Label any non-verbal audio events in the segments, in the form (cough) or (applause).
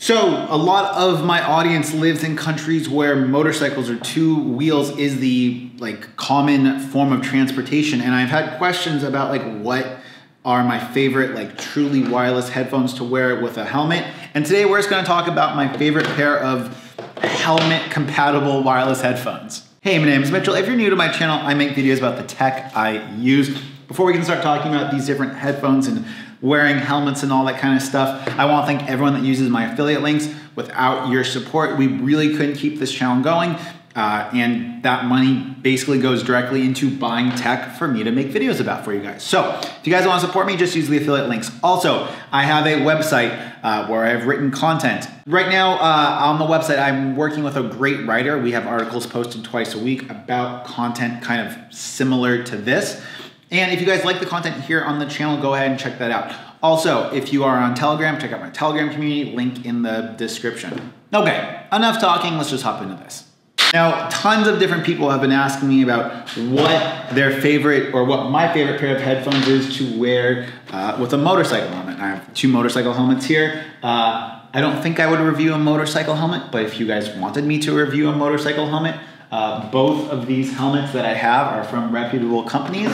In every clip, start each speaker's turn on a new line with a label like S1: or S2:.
S1: So, a lot of my audience lives in countries where motorcycles or two wheels is the like common form of transportation and I've had questions about like what are my favorite like truly wireless headphones to wear with a helmet. And today we're just going to talk about my favorite pair of helmet compatible wireless headphones. Hey, my name is Mitchell. If you're new to my channel, I make videos about the tech I use. Before we can start talking about these different headphones and wearing helmets and all that kind of stuff. I want to thank everyone that uses my affiliate links. Without your support, we really couldn't keep this channel going. Uh, and that money basically goes directly into buying tech for me to make videos about for you guys. So if you guys want to support me, just use the affiliate links. Also, I have a website uh, where I've written content. Right now uh, on the website, I'm working with a great writer. We have articles posted twice a week about content kind of similar to this. And if you guys like the content here on the channel, go ahead and check that out. Also, if you are on Telegram, check out my Telegram community, link in the description. Okay, enough talking, let's just hop into this. Now, tons of different people have been asking me about what their favorite or what my favorite pair of headphones is to wear uh, with a motorcycle helmet. I have two motorcycle helmets here. Uh, I don't think I would review a motorcycle helmet, but if you guys wanted me to review a motorcycle helmet, uh, both of these helmets that I have are from reputable companies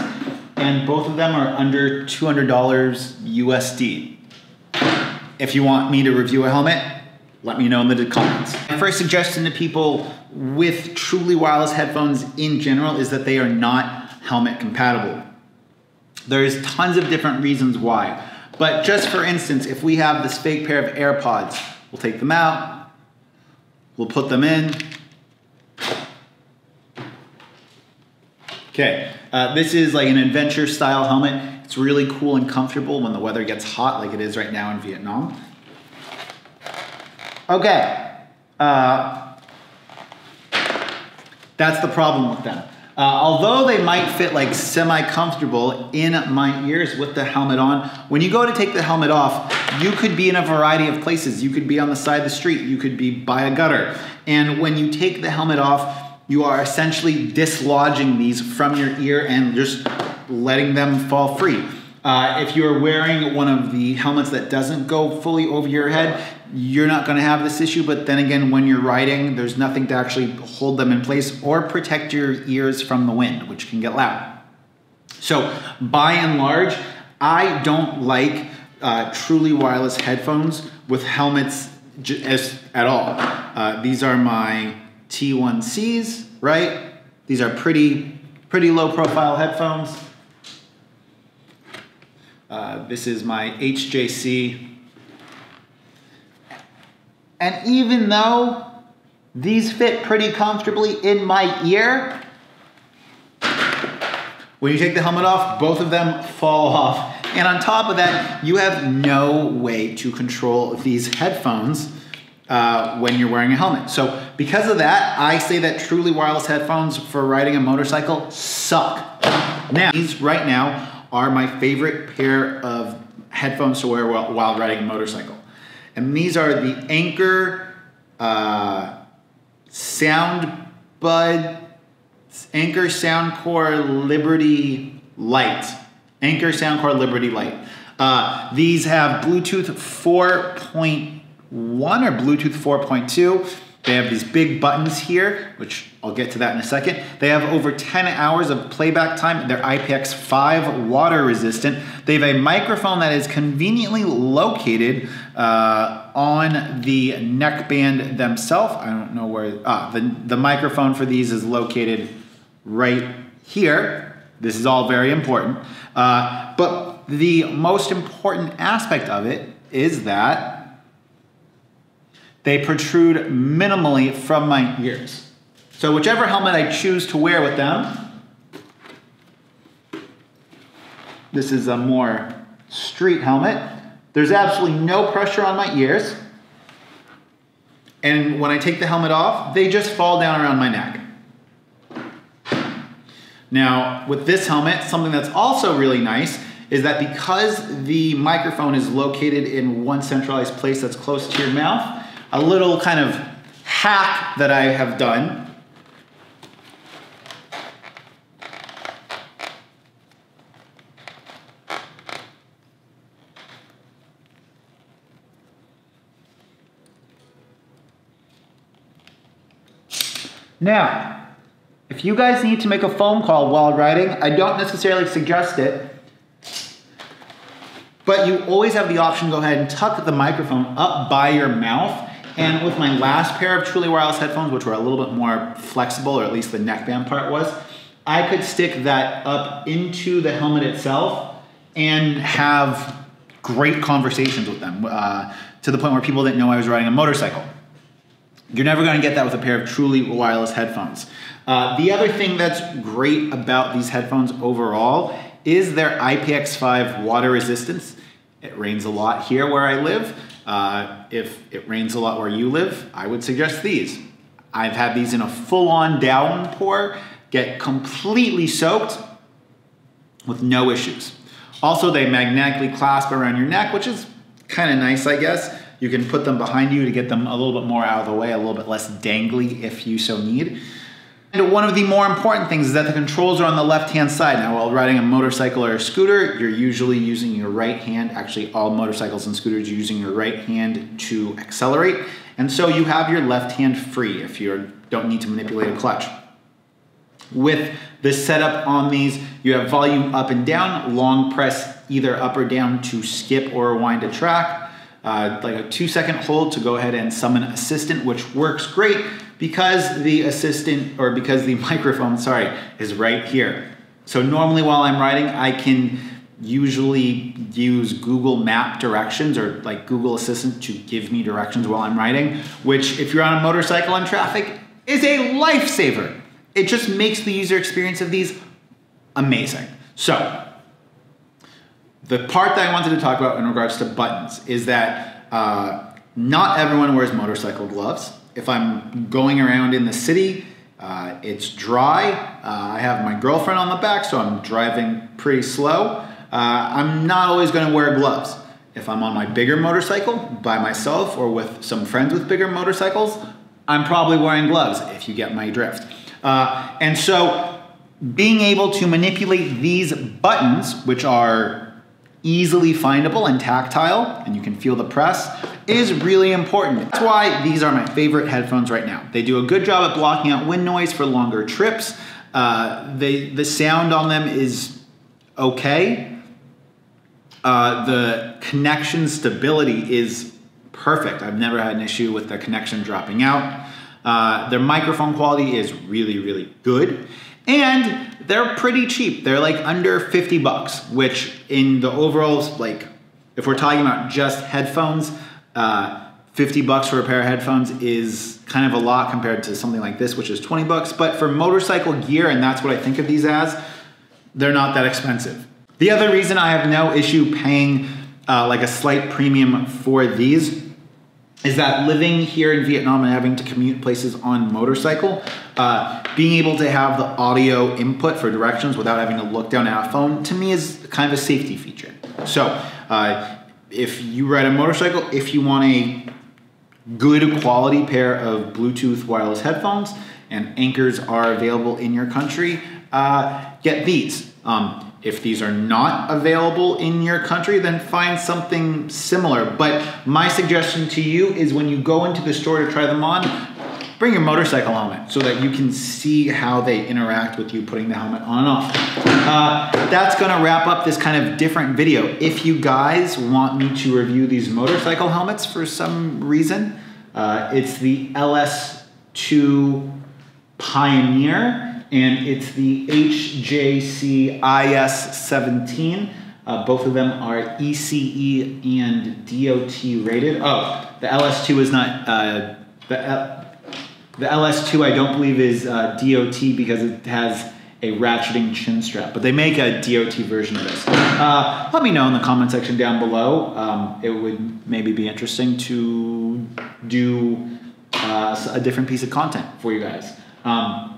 S1: and both of them are under $200 USD. If you want me to review a helmet, let me know in the comments. My first suggestion to people with truly wireless headphones in general is that they are not helmet compatible. There's tons of different reasons why. But just for instance, if we have this fake pair of AirPods, we'll take them out, we'll put them in. Okay, uh, this is like an adventure style helmet. It's really cool and comfortable when the weather gets hot like it is right now in Vietnam. Okay, uh, that's the problem with them. Uh, although they might fit like semi-comfortable in my ears with the helmet on, when you go to take the helmet off, you could be in a variety of places. You could be on the side of the street, you could be by a gutter. And when you take the helmet off, you are essentially dislodging these from your ear and just letting them fall free. Uh, if you're wearing one of the helmets that doesn't go fully over your head, you're not going to have this issue. But then again, when you're riding, there's nothing to actually hold them in place or protect your ears from the wind, which can get loud. So, by and large, I don't like uh, truly wireless headphones with helmets as, at all. Uh, these are my T1Cs, right? These are pretty, pretty low profile headphones. Uh, this is my HJC. And even though these fit pretty comfortably in my ear, when you take the helmet off, both of them fall off. And on top of that, you have no way to control these headphones uh, when you're wearing a helmet. So because of that, I say that truly wireless headphones for riding a motorcycle suck. Now, these right now are my favorite pair of headphones to wear while, while riding a motorcycle. And these are the Anker uh, Sound Bud, Anker Soundcore Liberty Lite. Anker Soundcore Liberty Lite. Uh, these have Bluetooth 4. 1 or Bluetooth 4.2. They have these big buttons here, which I'll get to that in a second. They have over 10 hours of playback time. They're IPX5 water resistant. They have a microphone that is conveniently located uh, on the neckband themselves. I don't know where, ah, the, the microphone for these is located right here. This is all very important. Uh, but the most important aspect of it is that they protrude minimally from my ears. So whichever helmet I choose to wear with them, this is a more street helmet. There's absolutely no pressure on my ears. And when I take the helmet off, they just fall down around my neck. Now, with this helmet, something that's also really nice is that because the microphone is located in one centralized place that's close to your mouth, a little kind of hack that I have done. Now, if you guys need to make a phone call while riding, I don't necessarily suggest it, but you always have the option to go ahead and tuck the microphone up by your mouth and with my last pair of truly wireless headphones, which were a little bit more flexible, or at least the neckband part was, I could stick that up into the helmet itself and have great conversations with them uh, to the point where people didn't know I was riding a motorcycle. You're never going to get that with a pair of truly wireless headphones. Uh, the other thing that's great about these headphones overall is their IPX5 water resistance. It rains a lot here where I live. Uh, if it rains a lot where you live, I would suggest these. I've had these in a full-on downpour, get completely soaked with no issues. Also, they magnetically clasp around your neck, which is kind of nice, I guess. You can put them behind you to get them a little bit more out of the way, a little bit less dangly if you so need. And one of the more important things is that the controls are on the left-hand side. Now, while riding a motorcycle or a scooter, you're usually using your right hand. Actually, all motorcycles and scooters, you're using your right hand to accelerate. And so you have your left hand free if you don't need to manipulate a clutch. With the setup on these, you have volume up and down, long press either up or down to skip or rewind a track, uh, like a two second hold to go ahead and summon assistant, which works great because the assistant, or because the (laughs) microphone, sorry, is right here. So normally while I'm riding, I can usually use Google Map directions or like Google Assistant to give me directions while I'm riding, which if you're on a motorcycle in traffic is a lifesaver. It just makes the user experience of these amazing. So, the part that I wanted to talk about in regards to buttons is that uh, not everyone wears motorcycle gloves. If I'm going around in the city, uh, it's dry. Uh, I have my girlfriend on the back, so I'm driving pretty slow. Uh, I'm not always going to wear gloves. If I'm on my bigger motorcycle by myself or with some friends with bigger motorcycles, I'm probably wearing gloves if you get my drift. Uh, and so being able to manipulate these buttons, which are easily findable and tactile, and you can feel the press, is really important. That's why these are my favorite headphones right now. They do a good job at blocking out wind noise for longer trips. Uh, they, the sound on them is okay. Uh, the connection stability is perfect. I've never had an issue with the connection dropping out. Uh, their microphone quality is really, really good. And they're pretty cheap. They're like under 50 bucks, which in the overall, like, if we're talking about just headphones, uh, 50 bucks for a pair of headphones is kind of a lot compared to something like this, which is 20 bucks. But for motorcycle gear, and that's what I think of these as, they're not that expensive. The other reason I have no issue paying uh, like a slight premium for these is that living here in Vietnam and having to commute places on motorcycle, uh, being able to have the audio input for directions without having to look down at a phone, to me is kind of a safety feature. So uh, if you ride a motorcycle, if you want a good quality pair of Bluetooth wireless headphones, and Ankers are available in your country, uh, get these. Um, if these are not available in your country, then find something similar. But my suggestion to you is when you go into the store to try them on, bring your motorcycle helmet so that you can see how they interact with you putting the helmet on and off. Uh, that's gonna wrap up this kind of different video. If you guys want me to review these motorcycle helmets for some reason, uh, it's the LS2 Pioneer and it's the HJC IS17. Uh, both of them are ECE and DOT rated. Oh, the LS2 is not, uh, the, the LS2 I don't believe is uh, DOT because it has a ratcheting chin strap, but they make a DOT version of this. Uh, let me know in the comment section down below. Um, it would maybe be interesting to do uh, a different piece of content for you guys. Um,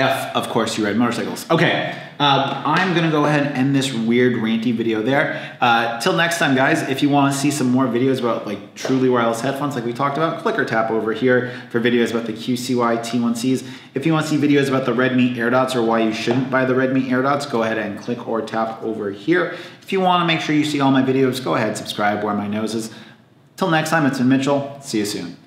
S1: F, of course, you ride motorcycles. Okay, uh, I'm gonna go ahead and end this weird ranty video there. Uh, till next time, guys, if you wanna see some more videos about like truly wireless headphones like we talked about, click or tap over here for videos about the QCY T1Cs. If you wanna see videos about the Redmi AirDots or why you shouldn't buy the Redmi AirDots, go ahead and click or tap over here. If you wanna make sure you see all my videos, go ahead, subscribe where my nose is. Till next time, it's been Mitchell. See you soon.